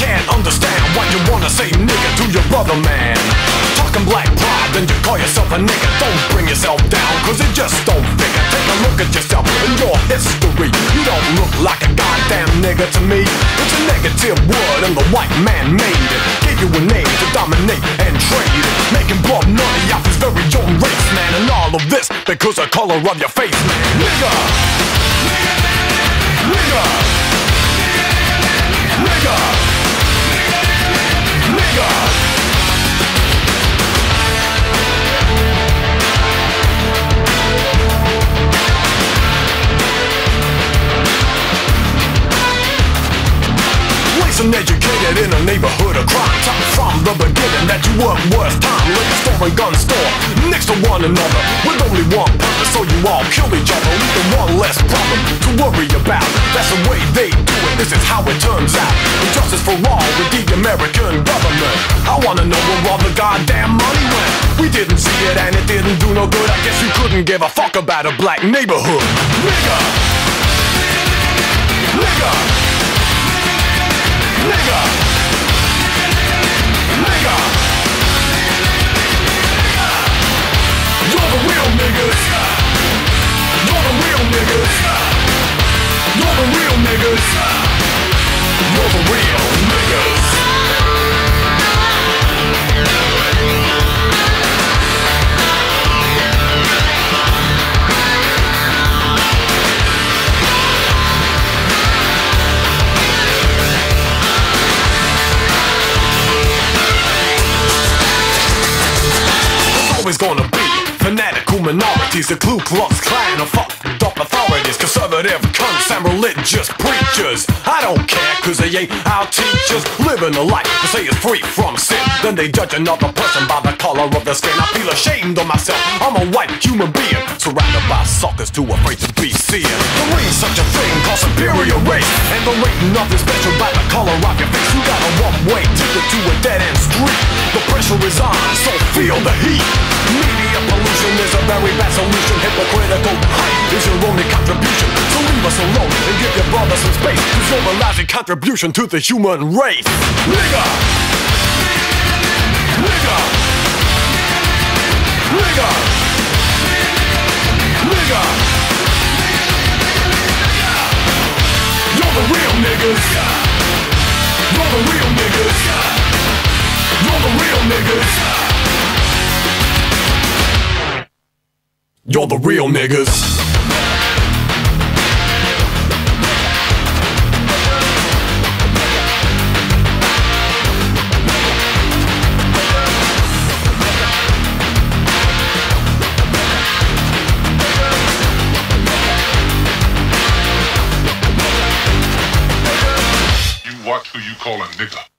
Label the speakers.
Speaker 1: can't understand why you wanna say nigga to your brother man. Talking black pride, then you call yourself a nigga. Don't bring yourself down, cause it just don't figure. Take a look at yourself and your history. You don't look like a goddamn nigga to me. It's a negative word and the white man made it. Gave you a name to dominate and trade it. Making blood money off his very own race, man. And all of this because the color of your face, man. Nigga! In a neighborhood of crime Taught from the beginning that you work worth time. Liquor store and gun store next to one another With only one purpose. So you all kill each other Leaving one less problem to worry about. That's the way they do it, this is how it turns out. Justice for all with the American government. I wanna know where all the goddamn money went. We didn't see it and it didn't do no good. I guess you couldn't give a fuck about a black neighborhood! Nigga! Nigga! Nigga! Fanatical minorities, the Ku Klux Klan, or fucked up authorities, conservative cunts and religious preachers. I don't care, cause they ain't our teachers. Living a life to say it's free from sin. Then they judge another person by the color of their skin. I feel ashamed of myself. I'm a white human being, surrounded by suckers too afraid to be seen. There ain't such a thing called superior race, and there ain't nothing special by the color of your face. You got a one-way ticket to a dead-end street. The pressure is on, so feel the heat. Is a very bad solution. Hypocritical hype is your only contribution. So leave us alone and give your brother some space. The lousy contribution to the human race. Nigga! Nigga! Nigga! Nigga! You're the real niggas! You're the real niggas! You're the real niggas! You're the real niggas.
Speaker 2: You watch who you call a nigga.